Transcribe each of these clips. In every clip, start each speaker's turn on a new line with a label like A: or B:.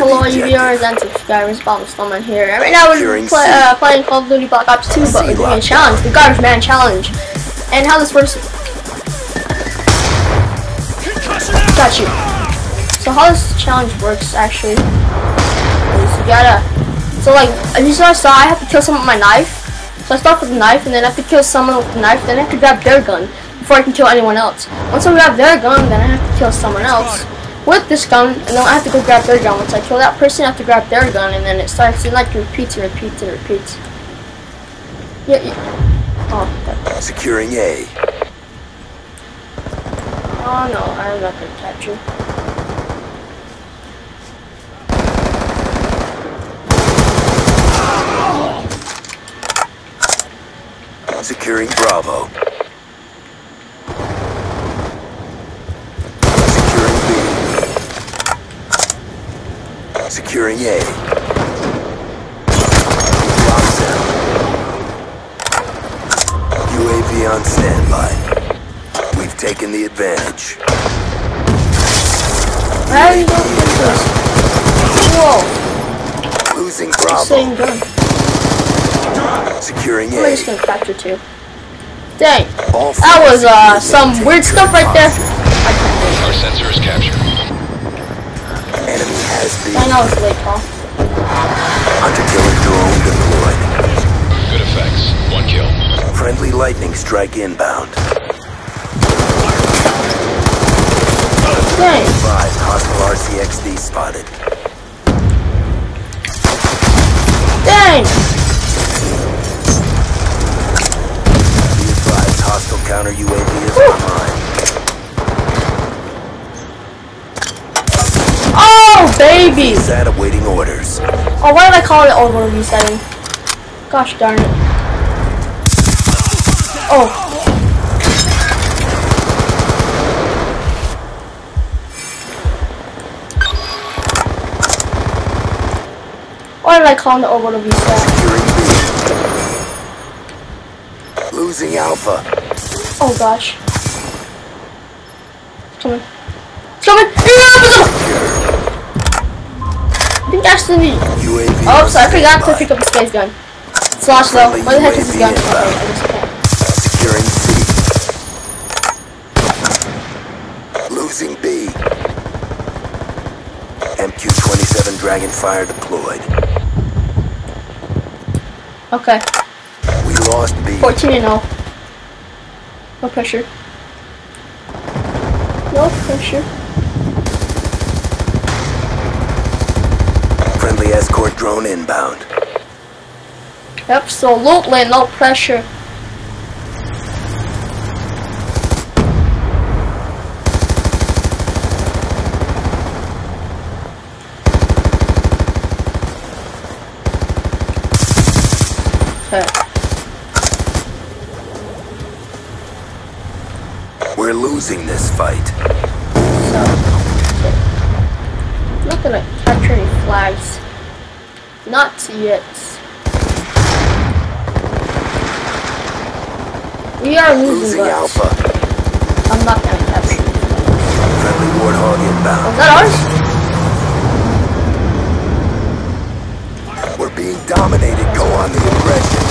A: hello you viewers and subscribers, Bob Stallman here. And right now we're play, uh, playing Call of Duty Black Ops 2, but we're doing a challenge, the Garbage Man Challenge. And how this works... Got you. So how this challenge works, actually, is you gotta... So like, as you saw, I have to kill someone with my knife. So I start with the knife, and then I have to kill someone with the knife, then I have to grab their gun before I can kill anyone else. Once I grab their gun, then I have to kill someone else with this gun, and then I have to go grab their gun. Once I kill that person, I have to grab their gun, and then it starts, it like repeats and repeats and repeats. Yeah, yeah. Oh,
B: Securing A.
A: Oh no, I'm not gonna catch capture.
B: Securing Bravo. Securing A. UAV on standby. We've taken the advantage.
A: How are you going to this? Whoa.
B: Losing Bravo.
A: Same gun.
B: Securing A.
A: I'm just gonna capture two. Dang. That was uh some weird stuff right there.
C: Our sensor is captured.
B: Enemy has been.
A: I know it's late call.
B: Hunter killer drone deployed.
C: Good effects. One kill.
B: Friendly lightning strike inbound.
A: Dang.
B: Five hostile RCXD spotted.
A: Dang.
B: Be advised, hostile counter UAV is
A: Whew.
B: online.
A: Baby.
B: Sat awaiting orders.
A: Oh, why did I call it over resetting? Gosh darn it. Oh. Why did I call it over reset?
B: Losing Alpha.
A: Oh gosh. It's coming. It's coming! I think that's the
B: UAV.
A: Oh,
B: on
A: so I forgot to pick up the space gun. Slash though. Where the heck is this gun? Okay, I just can't.
B: Securing C. Losing B. MQ-27 Dragonfire deployed.
A: Okay.
B: We lost B.
A: 14 and 0. No pressure. No pressure.
B: Friendly escort drone inbound.
A: Absolutely no pressure.
B: We're losing this fight.
A: So, I'm not gonna capture any flags. Not yet. We are losing,
B: Losing Alpha.
A: I'm not gonna flags.
B: Friendly Warthog
A: Was
B: inbound.
A: that ours?
B: We're being dominated. Go on the aggression.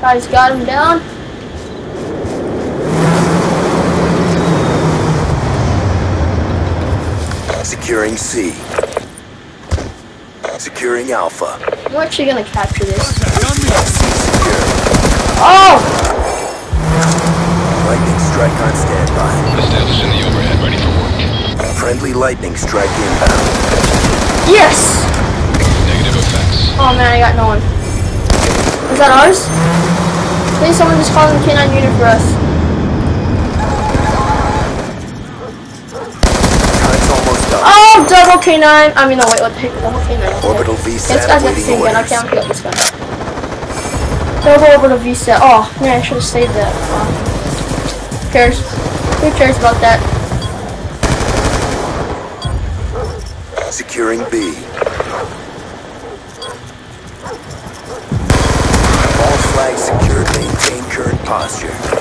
A: Guys, got him down.
B: Securing C. Securing Alpha.
A: I'm actually gonna capture this.
B: Secure.
A: Oh!
B: Lightning strike on standby.
C: Establishing the overhead, ready for work.
B: Friendly lightning strike inbound.
A: Yes!
C: Negative effects.
A: Oh man, I got no one. Is that ours? Please someone just call in the K9 unit for us.
B: Time's up.
A: Oh, double K9! I mean, no, wait, what the heck? Double K9.
B: Orbital
A: This
B: VSAT
A: guy's got the same gun. I
B: orders.
A: can't pick this gun. Double orbital VSAT. Oh, man, I should have saved that. Oh. Who cares? Who cares about that?
B: Securing B. All flags secured. Maintain current posture.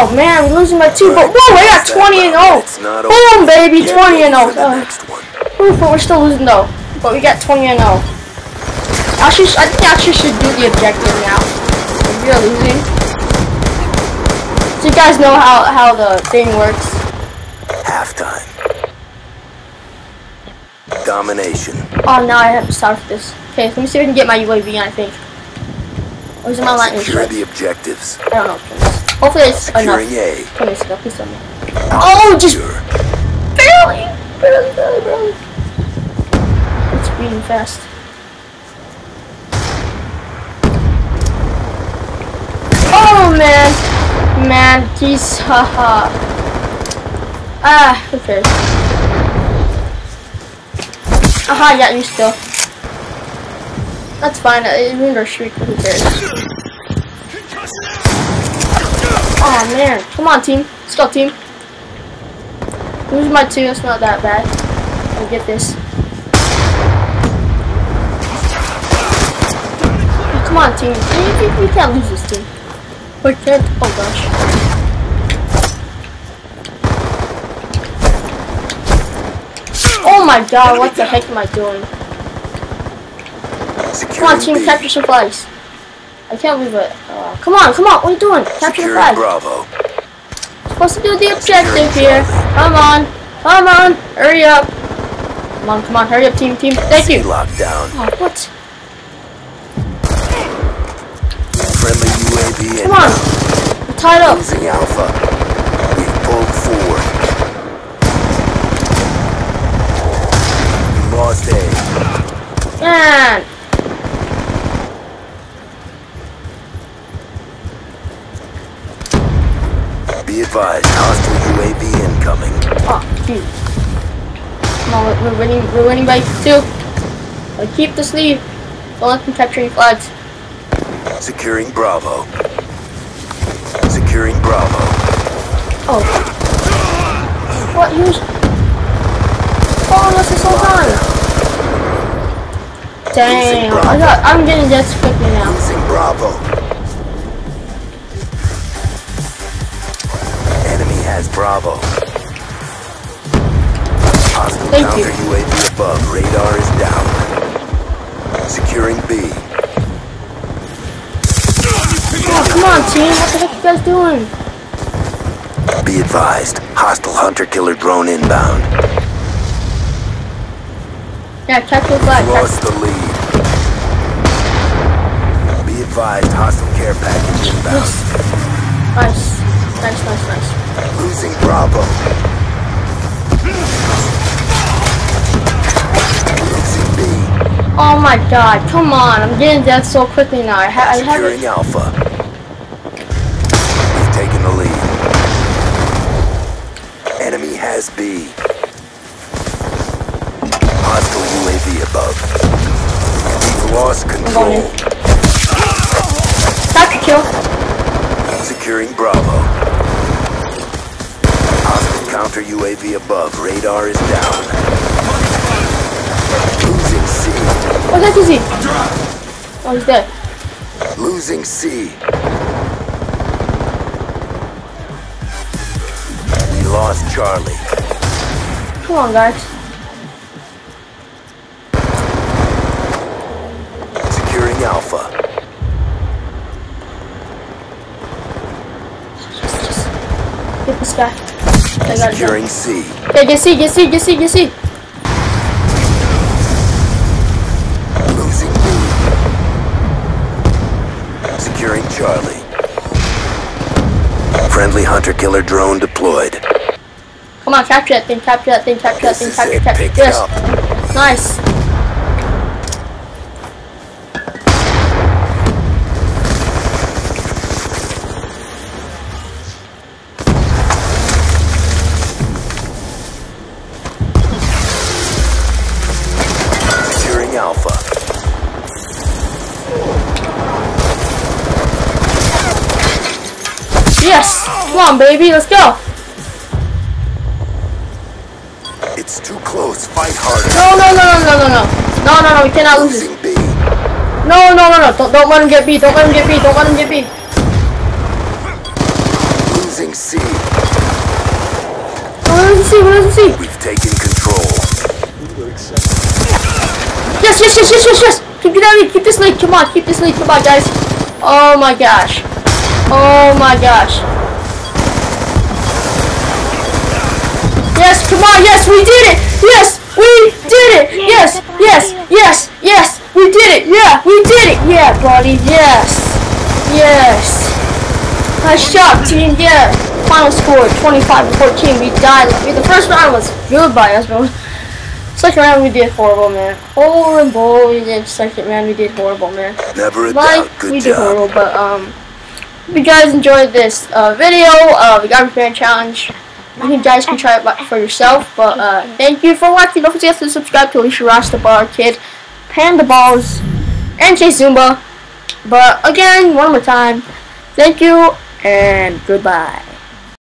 A: Oh! Man, we're losing by two, but whoa, we got 20 and 0.
B: It's not.
A: Boom, baby, 20 and 0.
B: the
A: Uh, but we're still losing though. But we got 20 and 0. Actually, I think I actually should do the objective now. If you're losing. So you guys know how, how the thing works.
B: Halftime. Domination.
A: Oh, now I have to start with this. Okay, let me see if I can get my UAV on, I think. Or is it my lightning
B: Secure the objectives.
A: I don't know. Hopefully it's enough.
B: Securing A.
A: Please, go, please tell me. Oh, just barely, barely, barely, barely. It's beating fast. Oh man, man, jeez, haha. Ah, who cares? Aha, yeah, you still. That's fine. It ruined our streak. Who cares? Oh man, come on, team. Let's go, team. Lose my two. It's not that bad. I'll get this. Oh, come on, team. We, we, we can't lose this team. We can't. Oh gosh. Oh my god, what the heck am I doing? Come on, team, capture flags. I can't believe it. Uh, come on, come on, what are you doing? Capture the flag.
B: Bravo.
A: Supposed to do the objective here. Come on, come on, hurry up. Come on, come on, hurry up, team, team. Thank you.
B: locked down.
A: Oh, what?
B: Friendly UAV
A: Come on. We're tied up.
B: Losing Alpha. We've pulled forward. We lost A.
A: Man.
B: Advised, hostile UAV incoming.
A: Oh, dude. Come on, we're, winning. We're winning by two. But keep this lead. Don't let them capture any flags.
B: Securing Bravo. Securing Bravo.
A: Oh. What? You was following us this whole time. Damn. I got. I'm getting deaths quickly now.
B: Losing Bravo. Bravo. Hostile
A: Thank
B: counter
A: you.
B: UAV above. Radar is down. Securing B.
A: Oh, come on, team. What the heck you guys doing?
B: Be advised, hostile hunter killer drone inbound.
A: Yeah, capture the flag.
B: Lost the lead. Be advised, hostile care package inbound.
A: Yes. Nice. Nice, nice, nice.
B: Losing Bravo. Losing B.
A: Oh my god, come on. I'm getting dead so quickly now. I, ha I
B: Securing
A: haven't.
B: Alpha. We've taken the lead. Enemy has B. Hostile UAV above. We've lost control.
A: Capture kill.
B: Securing Bravo. Counter UAV above. Radar is down. Losing C.
A: Oh, that is he. Oh, he's dead.
B: Losing C. We lost Charlie.
A: Come on, guys.
B: Securing Alpha.
A: Get this guy. I got it.
B: Securing C.
A: Okay, get C, get C, get C, get C.
B: Losing B. Securing Charlie. Friendly hunter killer drone deployed.
A: Come on, capture that thing, capture that thing, capture that thing, capture, capture. Yes. Nice. Come on, baby, let's go.
B: It's too close. Fight harder.
A: No, no, no, no, no, no, no. No, no, no, we cannot lose this.
B: B.
A: No, no, no, no. Don't, don't let him get B. Don't let him get B. Don't let him get B.
B: Losing C.
A: What does it see? What does it see?
B: We've taken control.
A: Yes, yes, yes, yes, yes, yes. Keep it lead. Keep this lead. Come on, keep this lead. Come on, guys. Oh my gosh. Oh my gosh. Yes, come on. Yes, we did it. Yes, we did it. Yes, yes, yes, yes. We did it. Yeah, we did it. Yeah, buddy. Yes. Yes. Nice job, team. Yeah. Final score 25 to 14. We died. I mean, the first round was good by us, but second round we did horrible, man. Horrible. We did second round. We did horrible, man.
B: Never a
A: Like
B: doubt. Good
A: we did
B: job.
A: horrible, but um, if you guys enjoyed this uh, video, uh, the Garbage Man Challenge, you guys can try it for yourself. But uh, thank you for watching. Don't forget to subscribe to Alisha Ros, the Bar Kid, Panda Balls, and Chase Zumba. But again, one more time, thank you and goodbye.